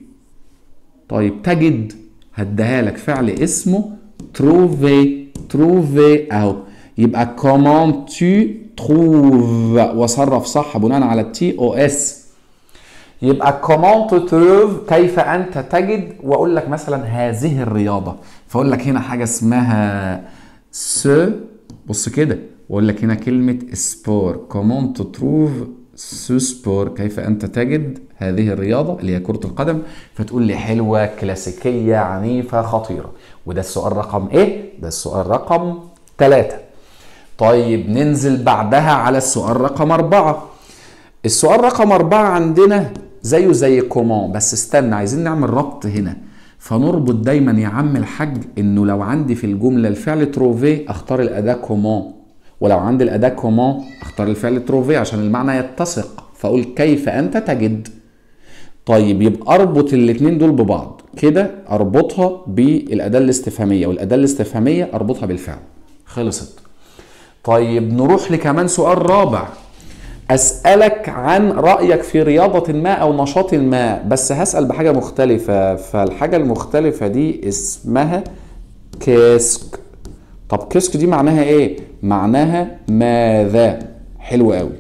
طيب تجد. هديها لك فعل اسمه trouver trouver اهو يبقى comment tu trouves وصرف صح بناء على ال tu E S يبقى comment trouves كيف أنت تجد. وأقول لك مثلا هذه الرياضة. فأقول لك هنا حاجة اسمها ce بص كده. وأقول لك هنا كلمة sport comment trouves ce sport كيف أنت تجد هذه الرياضة اللي هي كرة القدم. فتقول لي حلوة كلاسيكية عنيفة خطيرة. وده السؤال رقم إيه؟ ده السؤال رقم ثلاثة طيب ننزل بعدها على السؤال رقم أربعة. السؤال رقم أربعة عندنا زيه زي comment بس استنى عايزين نعمل ربط هنا. فنربط دايما يا عم الحاج إنه لو عندي في الجملة الفعل trouver أختار الأداة comment ولو عندي الأداة comment أختار الفعل trouver عشان المعنى يتسق. فأقول كيف أنت تجد. طيب يبقى أربط الاثنين دول ببعض. كده أربطها بالأداة الاستفهامية والأداة الاستفهامية أربطها بالفعل. خلصت. طيب نروح لكمان سؤال رابع. أسألك عن رأيك في رياضة ما أو نشاط ما بس هسأل بحاجة مختلفة. فالحاجة المختلفة دي اسمها qu'est-ce que. طب qu'est-ce que دي معناها إيه؟ معناها ماذا؟ حلو قوي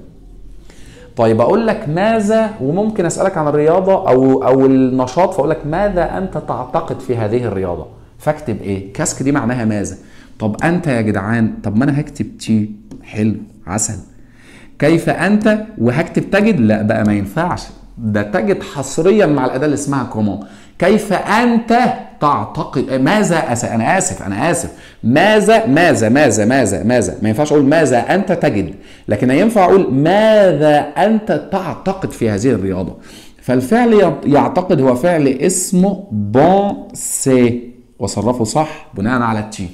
طيب أقول لك ماذا وممكن أسألك عن الرياضة أو أو النشاط فأقول لك ماذا أنت تعتقد في هذه الرياضة. فاكتب إيه؟ qu'est-ce que دي معناها ماذا؟ طب أنت يا جدعان طب ما أنا هكتب tu. حلو عسل. كيف أنت وهكتب تجد لا بقى ما ينفعش. ده تجد حصريا مع الأداة اللي اسمها comment كيف أنت تعتقد؟ ماذا أس... أنا آسف أنا آسف. ماذا ماذا ماذا ماذا ماذا؟ ما ينفعش أقول ماذا أنت تجد لكن ينفع أقول ماذا أنت تعتقد في هذه الرياضة. فالفعل يعتقد هو فعل اسمه penser وصرفه صح بناء على ال tu.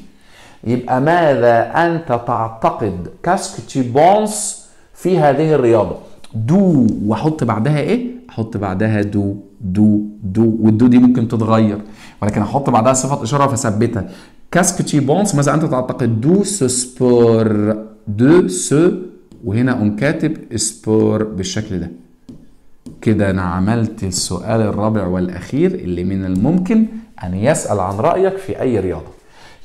يبقى ماذا أنت تعتقد؟ qu'est-ce que tu penses في هذه الرياضة. de واحط بعدها إيه؟ أحط بعدها de de de. وال de دي ممكن تتغير ولكن أحط بعدها صفة إشارة فثبتها. qu'est-ce que tu penses ماذا أنت تعتقد؟ de ce sport de ce وهنا اقوم كاتب sport بالشكل ده. كده أنا عملت السؤال الرابع والأخير اللي من الممكن أن يسأل عن رأيك في أي رياضة.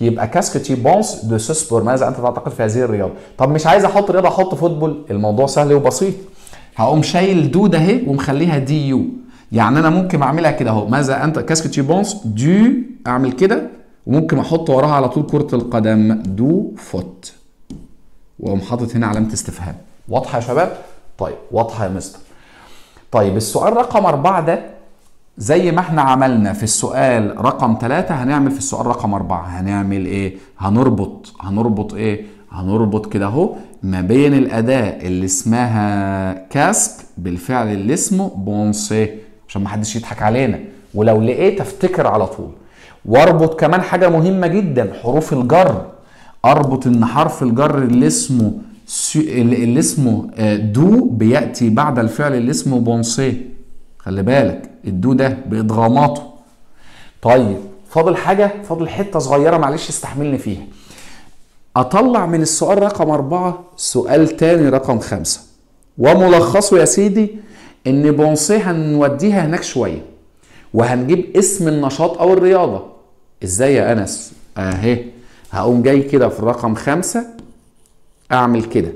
يبقى qu'est-ce que tu penses de ce sport ماذا أنت تعتقد في هذه الرياضة؟ طب مش عايز أحط رياضة أحط football الموضوع سهل وبسيط. هقوم شايل de ده اهي ومخليها d u. يعني أنا ممكن أعملها كده أهو. ماذا أنت؟ qu'est-ce que tu penses du أعمل كده. وممكن أحط وراها على طول كرة القدم. du foot. وأقوم حاطط هنا علامة استفهام. واضحة يا شباب؟ طيب واضحة يا مستر. طيب السؤال رقم أربعة ده زي ما إحنا عملنا في السؤال رقم ثلاثة هنعمل في السؤال رقم أربعة. هنعمل إيه؟ هنربط. هنربط إيه؟ هنربط كده أهو ما بين الأداة اللي اسمها كاسك بالفعل اللي اسمه بونسي عشان ما حدش يضحك علينا. ولو لقيت افتكر على طول. واربط كمان حاجة مهمة جدا حروف الجر. أربط إن حرف الجر اللي اسمه اللي اسمه de بيأتي بعد الفعل اللي اسمه penser. خلي بالك. ال de ده بإدغاماته. طيب فاضل حاجة؟ فاضل حتة صغيرة معلش استحملني فيها. أطلع من السؤال رقم أربعة سؤال تاني رقم خمسة. وملخصه يا سيدي إن penser هنوديها هناك شوية. وهنجيب اسم النشاط أو الرياضة. إزاي يا أنس؟ أهي هقوم جاي كده في الرقم خمسة أعمل كده.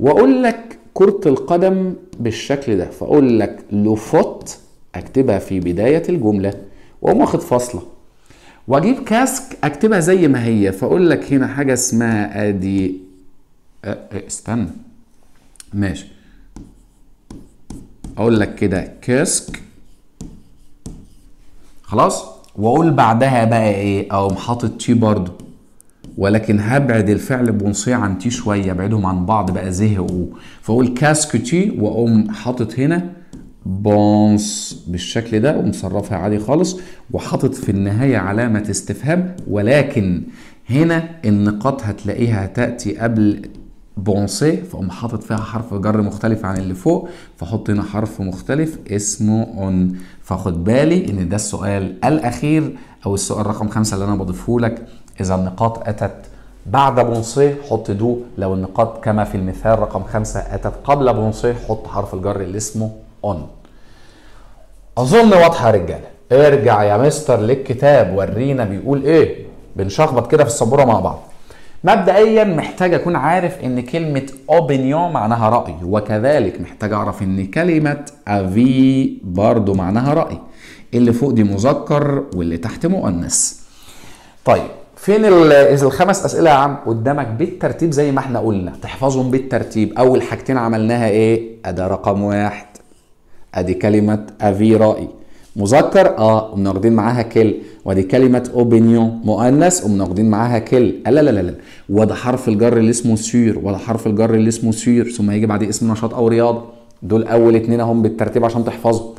وأقول لك كرة القدم بالشكل ده. فأقول لك لوفوت أكتبها في بداية الجملة وأقوم واخد فاصلة وأجيب كاسك أكتبها زي ما هي فأقول لك هنا حاجة اسمها ادي أه استنى. ماشي. أقول لك كده كاسك. خلاص؟ وأقول بعدها بقى إيه؟ أقوم حاطط tu برضو ولكن هبعد الفعل penser عن tu شوية أبعدهم عن بعض بقى زهقوا. فأقول qu'est-ce que tu وأقوم حاطط هنا penses بالشكل ده ومصرفها عادي خالص وحاطط في النهاية علامة استفهام. ولكن هنا النقاط هتلاقيها تأتي قبل penser فأقوم حاطط فيها حرف جر مختلف عن اللي فوق فأحط هنا حرف مختلف اسمه en فاخد بالي إن ده السؤال الأخير أو السؤال رقم خمسة اللي أنا بضيفه لك. إذا النقاط أتت بعد penser حط de لو النقاط كما في المثال رقم خمسة أتت قبل penser حط حرف الجر اللي اسمه en أظن واضحة يا رجالة. ارجع يا مستر للكتاب ورينا بيقول إيه. بنشخبط كده في السبورة مع بعض. مبدئيا محتاج أكون عارف إن كلمة opinion معناها رأي وكذلك محتاج أعرف إن كلمة avis برضو معناها رأي. اللي فوق دي مذكر واللي تحت مؤنث. طيب فين الخمس أسئلة يا عم؟ قدامك بالترتيب زي ما إحنا قلنا. تحفظهم بالترتيب. أول حاجتين عملناها إيه؟ أداة رقم واحد. ادي كلمة افي راي مذكر آه قمنا واخدين معاها كل. ودي كلمة أوبينيون مؤنث قمنا واخدين معاها كل. لا لا لا لا وده حرف الجر اللي اسمه سير وده حرف الجر اللي اسمه سير. ثم هيجي بعد اسم نشاط أو رياضة. دول أول اتنين اهم بالترتيب عشان تحفظهم.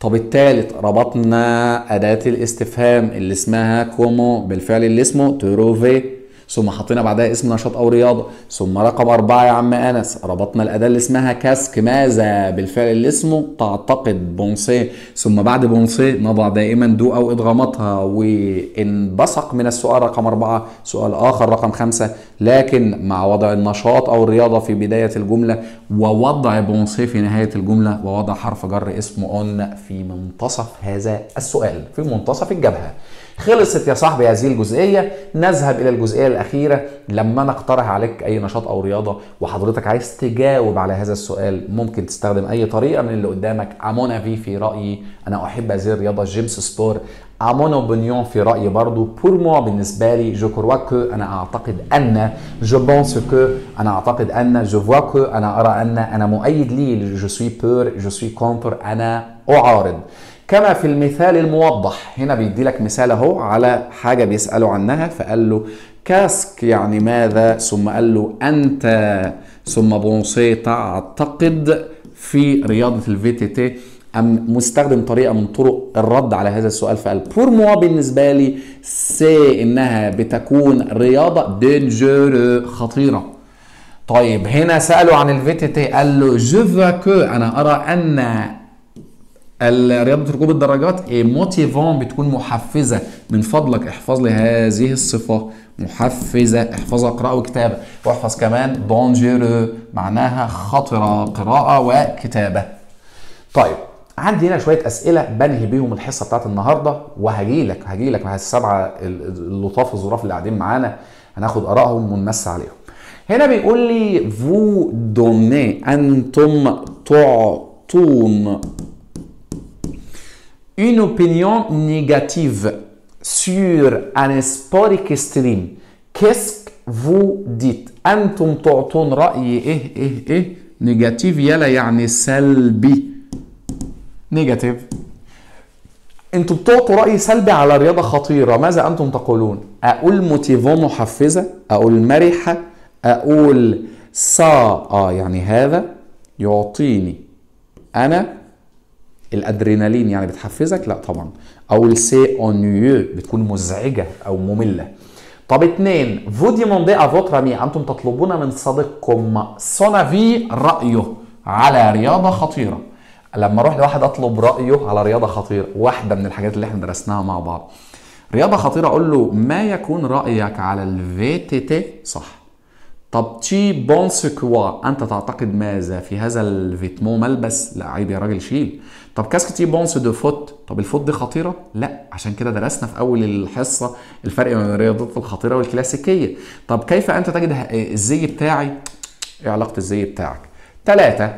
طب التالت ربطنا أداة الاستفهام اللي اسمها comment بالفعل اللي اسمه trouver. ثم حطينا بعدها اسم نشاط أو رياضة. ثم رقم أربعة يا عم أنس ربطنا الأداة اللي اسمها qu'est-ce que. ماذا بالفعل اللي اسمه؟ تعتقد penser ثم بعد penser نضع دائما de أو ادغاماتها وانبثق من السؤال رقم أربعة. سؤال آخر رقم خمسة. لكن مع وضع النشاط أو الرياضة في بداية الجملة ووضع penser في نهاية الجملة ووضع حرف جر اسمه en في منتصف هذا السؤال في منتصف الجبهة. خلصت يا صاحبي هذه الجزئية نذهب إلى الجزئية الأخيرة. لما نقترح عليك أي نشاط أو رياضة وحضرتك عايز تجاوب على هذا السؤال ممكن تستخدم أي طريقة من اللي قدامك. à mon avis في رأيي أنا أحب هذه الرياضة j'aime ce sport à mon opinion في رأيي برضو. pour moi بالنسبة لي je crois que أنا أعتقد أن je pense que أنا أعتقد أن je vois que أنا أرى أن أنا مؤيد لي je suis pour je suis contre أنا أعارض. كما في المثال الموضح. هنا بيدي لك مثال اهو على حاجة بيساله عنها فقال له qu'est-ce que يعني ماذا؟ ثم قال له أنت ثم penser تعتقد في رياضة ال VTT أم مستخدم طريقة من طرق الرد على هذا السؤال؟ فقال pour moi بالنسبة لي c'est إنها بتكون رياضة dangereux خطيرة. طيب هنا سألوا عن ال VTT قال له je vois que أنا أرى أن رياضة ركوب الدراجات motivant بتكون محفزة. من فضلك احفظ لي هذه الصفة. محفزة احفظها قراءه وكتابة. واحفظ كمان dangereux معناها خطرة قراءة وكتابة. طيب عندي هنا شوية أسئلة بنهي بيهم الحصة بتاعت النهارده وهجي لك هجي لك مع السبعة اللطاف الظراف اللي قاعدين معانا. هناخد آرائهم ونمس عليهم. هنا بيقول لي فو دوني أنتم تعطون une opinion négative sur un sport extrême qu'est-ce que vous dites? أنتم تعطون راي إيه إيه إيه négatif يلا يعني سلبي négatif أنتوا بتعطوا راي سلبي على رياضه خطيره ماذا أنتم تقولون أقول motivant محفزه أقول مرحه أقول سا آه يعني هذا يعطيني أنا الأدرينالين يعني بتحفزك؟ لا طبعا. أقول c'est ennuyeux بتكون مزعجة أو مملة. طب اتنين vous demandez à votre ami أنتم تطلبون من صديقكم son avis رأيه على رياضة خطيرة. لما أروح لواحد أطلب رأيه على رياضة خطيرة واحدة من الحاجات اللي إحنا درسناها مع بعض. رياضة خطيرة أقول له ما يكون رأيك على ال VTT صح. طب tu penses quoi أنت تعتقد ماذا في هذا ال vêtement ملبس لا عيب يا راجل شيل. طب qu'est-ce que tu penses du foot. طب ال foot دي خطيرة؟ لا عشان كده درسنا في أول الحصة الفرق بين الرياضات الخطيرة والكلاسيكية. طب كيف أنت تجد الزي بتاعي؟ إيه علاقة الزي بتاعك؟ ثلاثة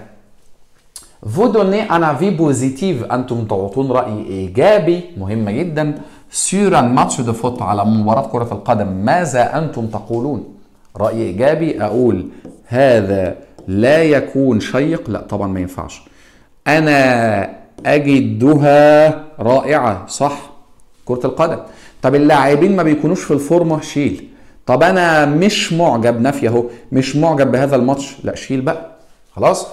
vous donnez un avis positif أنتم تعطون رأي إيجابي. مهمه جدا. sur un match de foot على مباراة كرة القدم ماذا أنتم تقولون؟ رأي إيجابي. أقول هذا لا يكون شيق. لا طبعا ما ينفعش. أنا أجدها رائعة صح؟ كرة القدم. طب اللاعبين ما بيكونوش في الفورمة شيل. طب أنا مش معجب نفي أهو مش معجب بهذا الماتش. لا شيل بقى. خلاص؟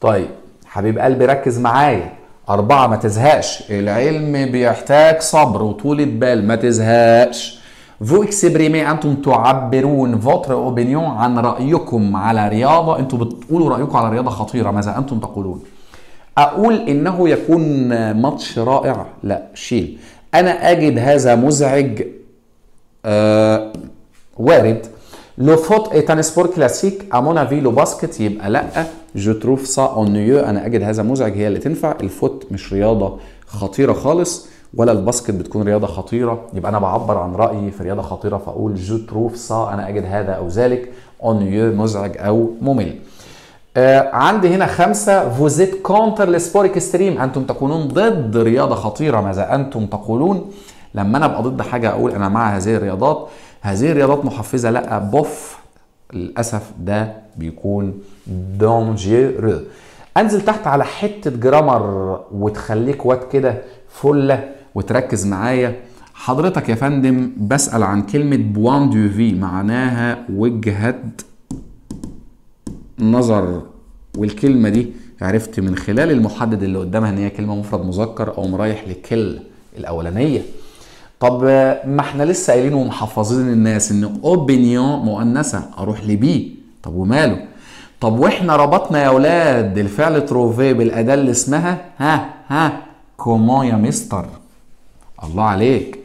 طيب حبيب قلبي ركز معايا. أربعة ما تزهقش. العلم بيحتاج صبر وطولة بال ما تزهقش. vous exprimez أنتم تعبرون. votre opinion عن رأيكم على رياضة. أنتم بتقولوا رأيكم على رياضة خطيرة. ماذا أنتم تقولون؟ أقول إنه يكون ماتش رائع. لا شيل. أنا أجد هذا مزعج آه وارد. le foot un sport classique. À mon avis le basket يبقى لا. je trouve ça ennuyeux. أنا أجد هذا مزعج. هي اللي تنفع. ال foot مش رياضة خطيرة خالص ولا ال basket بتكون رياضة خطيرة. يبقى أنا بعبر عن رأيي في رياضة خطيرة فأقول je trouve ça أنا أجد هذا أو ذلك ennuyeux مزعج أو ممل. عندي هنا خمسة. vous êtes contre le sport extrême أنتم تكونون ضد رياضة خطيرة. ماذا أنتم تقولون؟ لما أنا أبقى ضد حاجة أقول أنا مع هذه الرياضات. هذه الرياضات محفزة. لا bof. للأسف ده بيكون dangereux أنزل تحت على حتة grammar وتخليك واد كده فلة وتركز معايا. حضرتك يا فندم بسأل عن كلمة point de vue معناها وجهة نظر والكلمة دي عرفت من خلال المحدد اللي قدامها إن هي كلمة مفرد مذكر أو رايح ل quel الأولانية. طب ما إحنا لسه قايلين ومحفظين الناس إن opinion مؤنثة أروح ل B. طب وماله؟ طب وإحنا ربطنا يا أولاد الفعل trouver بالأداة اللي اسمها ها ها comment يا مستر؟ الله عليك.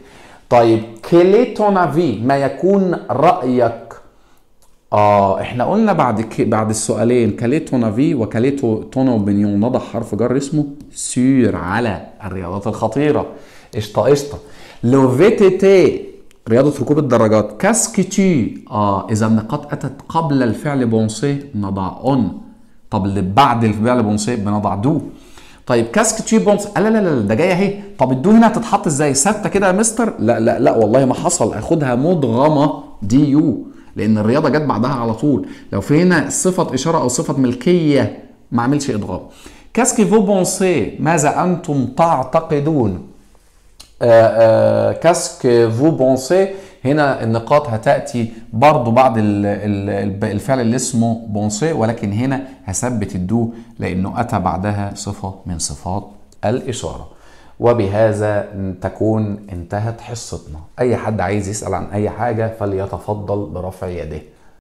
طيب quel est ton ما يكون رأيك آه إحنا قلنا بعد ك... بعد السؤالين quel est ton avis و quelle est ton opinion نضع حرف جر اسمه sur على الرياضات الخطيرة. قشطة قشطة. le VTT رياضة ركوب الدراجات qu'est-ce que tu آه إذا النقاط أتت قبل الفعل penser نضع en طب اللي بعد الفعل penser بنضع de طيب qu'est-ce que tu penses لا لا لا ده جاية أهي. طب ال de هنا هتتحط إزاي؟ ثابتة كده يا مستر؟ لا لا لا والله ما حصل. أخدها مدغمة du لأن الرياضة جت بعدها على طول. لو في هنا صفة إشارة أو صفة ملكية ما أعملش إدغام. qu'est-ce que vous pensez ماذا أنتم تعتقدون؟ qu'est-ce que vous pensez هنا النقاط هتأتي برضو بعد ال ال الفعل اللي اسمه penser ولكن هنا هثبت ال de لأنه أتى بعدها صفة من صفات الإشارة. وبهذا تكون انتهت حصتنا. أي حد عايز يسأل عن أي حاجة فليتفضل برفع يده